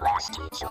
Last teacher,